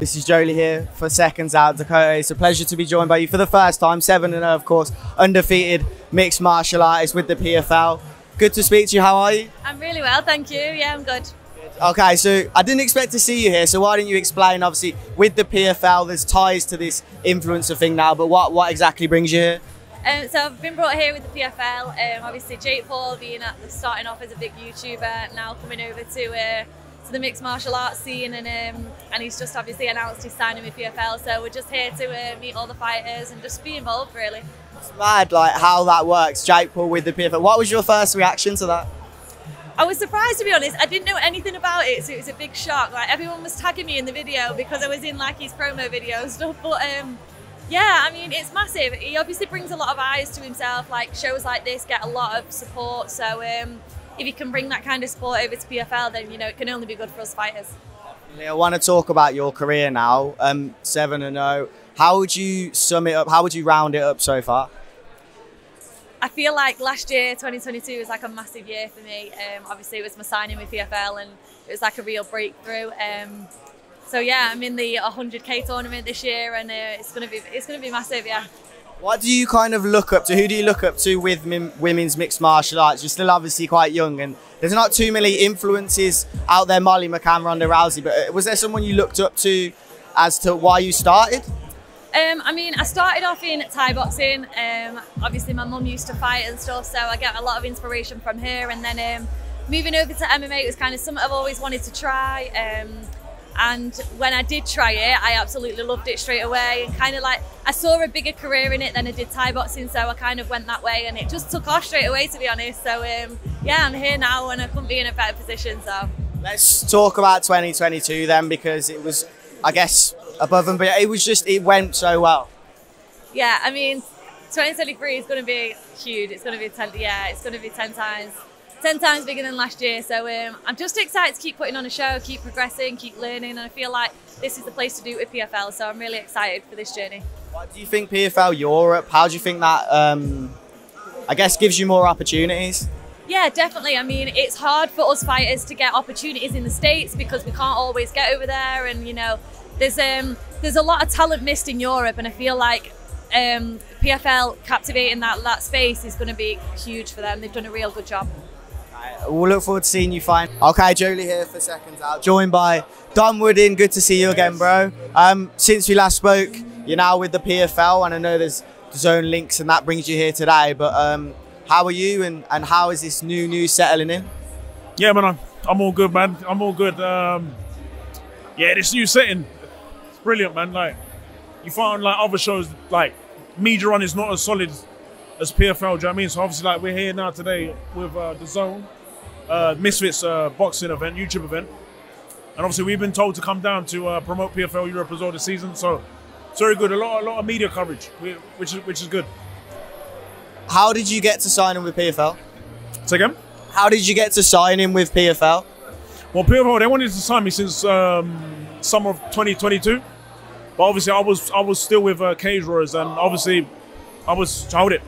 This is Joe Leigh here for Seconds Out Dakota. It's a pleasure to be joined by you for the first time. 7 0, of course, undefeated mixed martial artist with the PFL. Good to speak to you. How are you? I'm really well, thank you. Yeah, I'm good. Okay, so I didn't expect to see you here, so why don't you explain? Obviously, with the PFL, there's ties to this influencer thing now, but what, what exactly brings you here? Um, so I've been brought here with the PFL. Um, obviously, Jake Paul being at the, starting off as a big YouTuber, now coming over to uh, to the mixed martial arts scene, and um, and he's just obviously announced he's signing with PFL. So we're just here to uh, meet all the fighters and just be involved, really. It's mad, like how that works. Jake Paul with the PFL. What was your first reaction to that? I was surprised to be honest. I didn't know anything about it, so it was a big shock. Like everyone was tagging me in the video because I was in like his promo video and stuff. But um, yeah, I mean it's massive. He obviously brings a lot of eyes to himself. Like shows like this get a lot of support. So um, if you can bring that kind of support over to PFL, then you know it can only be good for us fighters. I want to talk about your career now. Um, seven and zero. How would you sum it up? How would you round it up so far? I feel like last year, 2022, was like a massive year for me. Um, obviously, it was my signing with PFL, and it was like a real breakthrough. Um, so yeah, I'm in the 100k tournament this year, and uh, it's gonna be it's gonna be massive. Yeah. What do you kind of look up to? Who do you look up to with women's mixed martial arts? You're still obviously quite young, and there's not too many influences out there. Molly McCann, Ronda Rousey, but uh, was there someone you looked up to as to why you started? Um, I mean, I started off in Thai boxing. Um, obviously, my mum used to fight and stuff, so I get a lot of inspiration from her. And then um, moving over to MMA was kind of something I've always wanted to try. And when I did try it, I absolutely loved it straight away. And kind of like, I saw a bigger career in it than I did Thai boxing, so I kind of went that way and it just took off straight away, to be honest. So, um, yeah, I'm here now and I couldn't be in a better position. So, let's talk about 2022 then, because it was, I guess, above and beyond. It was just it went so well. Yeah, I mean, 2023 is going to be huge. It's going to be ten. Yeah, it's going to be ten times. 10 times bigger than last year. So um, I'm just excited to keep putting on a show, keep progressing, keep learning, and I feel like this is the place to do it with PFL. So I'm really excited for this journey. What do you think PFL Europe? How do you think that, um, I guess, gives you more opportunities? Yeah, definitely. I mean, it's hard for us fighters to get opportunities in the States because we can't always get over there. And, you know, there's um there's a lot of talent missed in Europe, and I feel like um, PFL captivating that that space is going to be huge for them. They've done a real good job. We'll look forward to seeing you fine. Okay, Joe Leigh here for seconds out, joined by Dom Wooding. Good to see you again, bro. Um, since we last spoke, you're now with the PFL, and I know there's DAZN links, and that brings you here today. But um, how are you, and, and how is this new news settling in? Yeah, man, I'm, I'm all good, man. I'm all good. Um, yeah, this new setting, brilliant, man. Like you find like other shows, like Media Run is not as solid as PFL. Do you know what I mean? So obviously, like we're here now today with uh, the DAZN uh, Misfits uh, boxing event, YouTube event, and obviously we've been told to come down to uh, promote PFL Europe as well this season. So it's very good. A lot, a lot of media coverage, which is which is good. How did you get to sign in with PFL? Say again. How did you get to sign in with PFL? Well, PFL they wanted to sign me since um, summer of 2022. But obviously, I was I was still with uh, Cage Warriors, and obviously, I was hold it.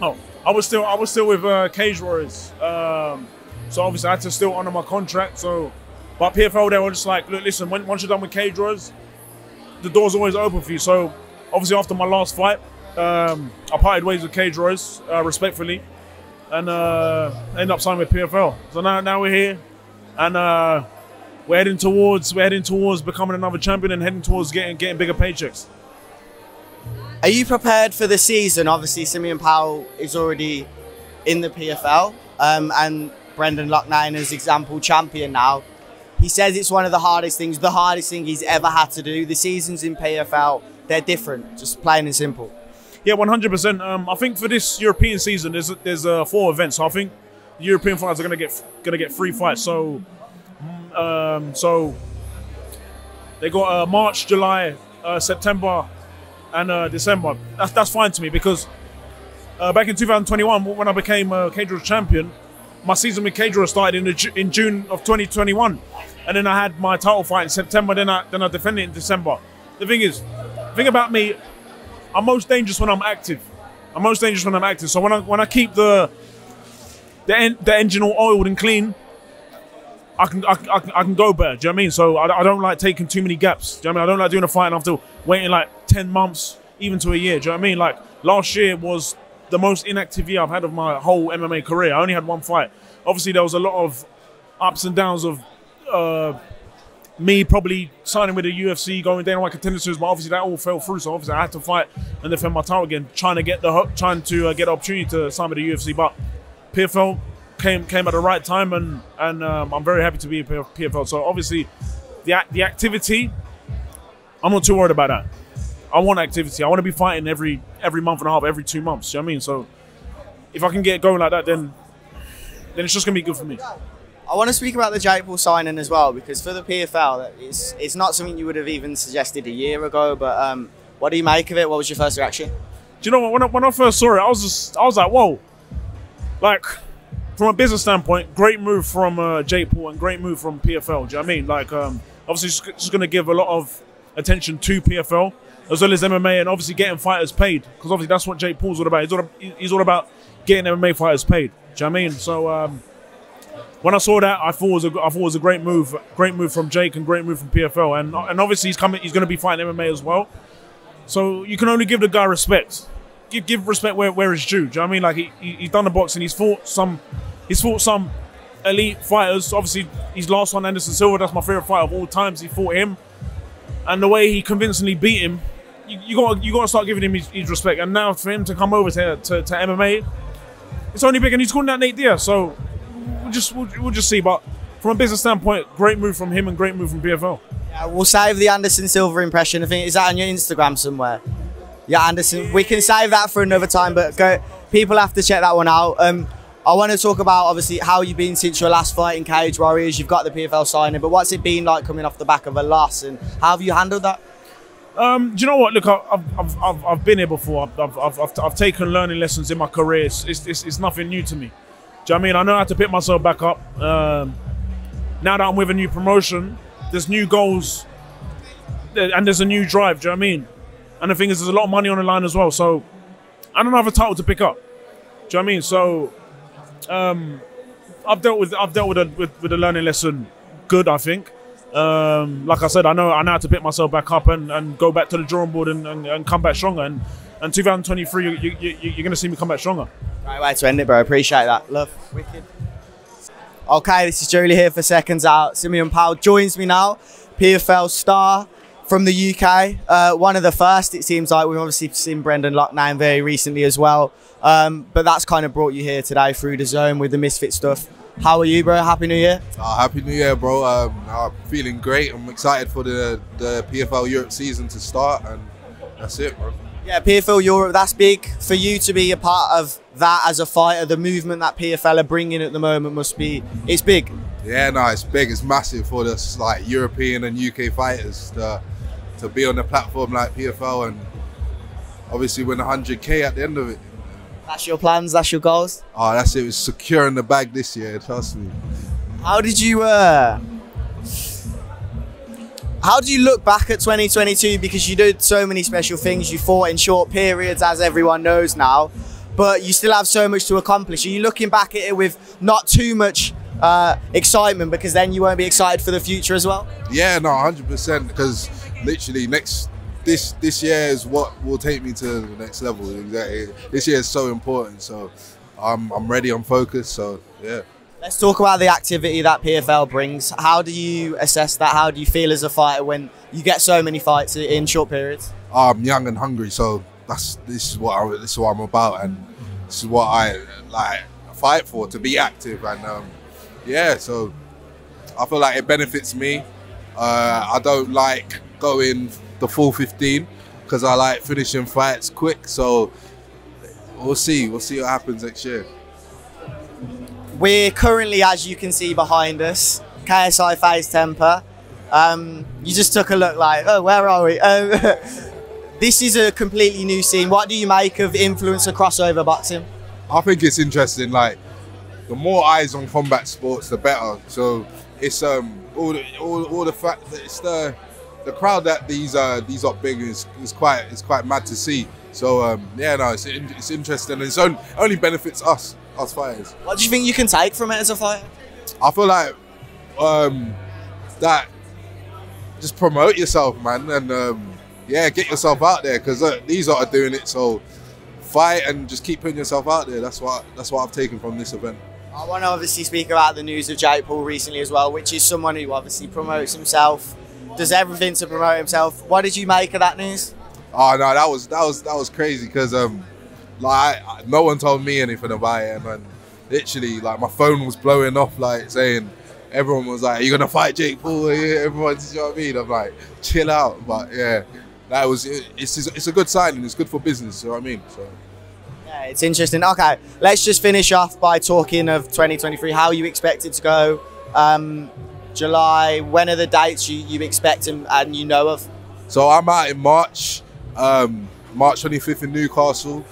Oh, I was still I was still with uh, Cage Warriors. Um, so obviously, I had to still honor my contract. So, but PFL they were just like, look, listen, when, once you're done with Cage Warriors, the door's always open for you. So, obviously, after my last fight, um, I parted ways with Cage Warriors uh, respectfully, and uh, ended up signing with PFL. So now now we're here, and. Uh, we're heading towards we're heading towards becoming another champion and heading towards getting getting bigger paychecks. Are you prepared for the season? Obviously, Simeon Powell is already in the PFL, um, and Brendan Loughnane example champion now. He says it's one of the hardest things, the hardest thing he's ever had to do. The seasons in PFL, they're different, just plain and simple. Yeah, 100%. Um, I think for this European season, there's there's uh, four events. So I think the European fighters are gonna get gonna get free fights. So um, so they got uh, March, July, uh, September, and uh, December. That's that's fine to me because uh, back in 2021 when I became uh, Cadro champion, my season with Cadro started in the, in June of 2021, and then I had my title fight in September. Then I then I defended in December. The thing is, the thing about me, I'm most dangerous when I'm active. I'm most dangerous when I'm active. So when I when I keep the the, en- the engine all oiled and clean, I can, I, can- I, can, I can go better. Do you know what I mean? So I, I don't like taking too many gaps. Do you know what I mean? I don't like doing a fight and after waiting like 10 months, even to a year. Do you know what I mean? Like last year was the most inactive year I've had of my whole MMA career. I only had one fight. Obviously, there was a lot of ups and downs of uh, me probably signing with the UFC, going down like contenders, but obviously that all fell through. So obviously I had to fight and defend my title again, trying to get the trying to uh, get opportunity to sign with the UFC. But PFL came came at the right time, and and um, I'm very happy to be a PFL. So obviously the the activity, I'm not too worried about that. I want activity. I want to be fighting every every month and a half, every two months. You know what I mean? So if I can get going like that, then then it's just gonna be good for me. I want to speak about the Jake Paul signing as well because for the PFL, it's it's not something you would have even suggested a year ago. But um, what do you make of it? What was your first reaction? Do you know what? When I, when I first saw it, I was just I was like, whoa, like from a business standpoint, great move from uh, Jake Paul and great move from PFL. Do you know what I mean? Like, um, obviously, it's just going to give a lot of attention to PFL as well as MMA and obviously getting fighters paid because obviously that's what Jake Paul's all about. He's all, he's all about getting MMA fighters paid. Do you know what I mean? So. Um, when I saw that, I thought it was a, I thought was a great move, great move from Jake and great move from PFL, and and obviously he's coming, he's going to be fighting MMA as well. So you can only give the guy respect, give give respect where, where it's due. Do you know what I mean? Like he, he he's done the boxing, he's fought some, he's fought some elite fighters. Obviously, he's lost on Anderson Silva. That's my favorite fight of all times. He fought him, and the way he convincingly beat him, you, you got you got to start giving him his, his respect. And now for him to come over to, to, to MMA, it's only big, and he's calling that Nate Diaz. So we'll just we'll, we'll just see. But from a business standpoint, great move from him and great move from PFL. Yeah, we'll save the Anderson Silva impression. I think is that on your Instagram somewhere. Yeah, Anderson. We can save that for another time, but go. People have to check that one out. Um, I want to talk about obviously how you've been since your last fight in Cage Warriors. You've got the PFL signing, but what's it been like coming off the back of a loss, and how have you handled that? Um, do you know what? Look, I've, I've, I've, I've been here before. I've, I've, I've, I've taken learning lessons in my career. It's, it's, it's, it's nothing new to me. Do you know I mean? I know how to pick myself back up. Um, now that I'm with a new promotion, there's new goals and there's a new drive. Do you know I mean? And the thing is, there's a lot of money on the line as well. So I don't have a title to pick up. Do you know I mean? So um, I've dealt with I've dealt with a, with, with a learning lesson good. I think. Um, like I said, I know I how to pick myself back up and, and go back to the drawing board and, and, and come back stronger. And and 2023, you, you, you, you're going to see me come back stronger. Right way to end it, bro. Appreciate that. Love. Wicked. Okay, this is Joe Leigh here for Seconds Out. Simeon Powell joins me now, PFL star from the UK. Uh, one of the first, it seems like. We've obviously seen Brendan Loughnane very recently as well. Um, but that's kind of brought you here today through the DAZN with the Misfit stuff. How are you, bro? Happy New Year. Uh, Happy New Year, bro. Um, I'm feeling great. I'm excited for the, the PFL Europe season to start, and that's it, bro. Yeah, PFL Europe, that's big. For you to be a part of that as a fighter, the movement that PFL are bringing at the moment must be, it's big. Yeah, no, it's big. It's massive for us, like European and UK fighters to to be on a platform like PFL and obviously win 100k at the end of it. That's your plans, that's your goals. Oh, that's it. It's securing the bag this year. Trust me. How did you uh how do you look back at 2022 because you did so many special things you fought in short periods as everyone knows now but you still have so much to accomplish are you looking back at it with not too much uh, excitement because then you won't be excited for the future as well Yeah, no, 100% because literally next this this year is what will take me to the next level. Exactly. This year is so important. So I'm I'm ready. I'm focused. So yeah. let's talk about the activity that PFL brings how do you assess that how do you feel as a fighter when you get so many fights in short periods I'm young and hungry, so that's this is what I, this is what I'm about, and this is what I like fight for to be active, and um, yeah, so I feel like it benefits me. Uh, I don't like going the full 15 because I like finishing fights quick. So we'll see, we'll see what happens next year. We're currently, as you can see behind us, KSI FaZe Temperrr. Um, you just took a look like, oh, where are we? Um, this is a completely new scene. What do you make of influencer crossover boxing? I think it's interesting. Like the more eyes on combat sports, the better. So it's um all the all, all the fact that it's the the crowd that these uh these up big is is quite is quite mad to see. So um yeah, no, it's it's interesting. and It's only only benefits us us fighters. What do you think you can take from it as a fighter? I feel like um, that just promote yourself, man, and um, yeah, get yourself out there because uh, these are doing it. So fight and just keep putting yourself out there. That's what that's what I've taken from this event. I want to obviously speak about the news of Jake Paul recently as well, which is someone who obviously promotes himself, does everything to promote himself. What did you make of that news? Oh no, that was that was that was crazy because um, like I, no one told me anything about it, and, and literally like my phone was blowing off, like saying everyone was like, "Are you gonna fight Jake Paul?" Everyone's, you know what I mean? I'm like, chill out, but yeah, that was it, it's it's a good sign and it's good for business. You know what I mean? So. Yeah, it's interesting. Okay, let's just finish off by talking of 2023. How you expect it to go? Um, July. When are the dates you, you expect and, and you know of? So I'm out in March, um, March 25th in Newcastle.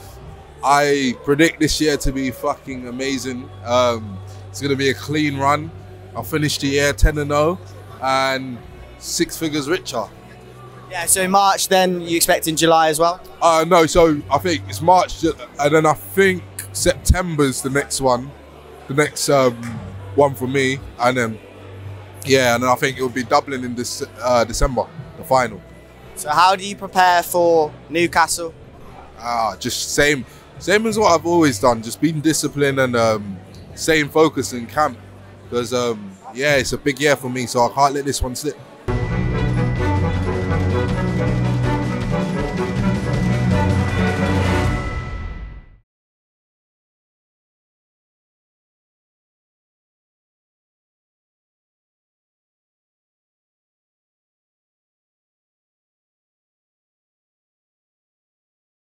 I predict this year to be fucking amazing. Um, it's gonna be a clean run. I'll finish the year 10 and 0 and six figures richer. Yeah, so in March, then you expect in July as well? Uh, no, so I think it's March, and then I think September's the next one, the next um, one for me, and then yeah, and I think it will be Dublin in this uh, December, the final. So how do you prepare for Newcastle? Ah, just same, same as what I've always done. Just being disciplined and um, staying focused in camp, because um, yeah, it's a big year for me, so I can't let this one slip.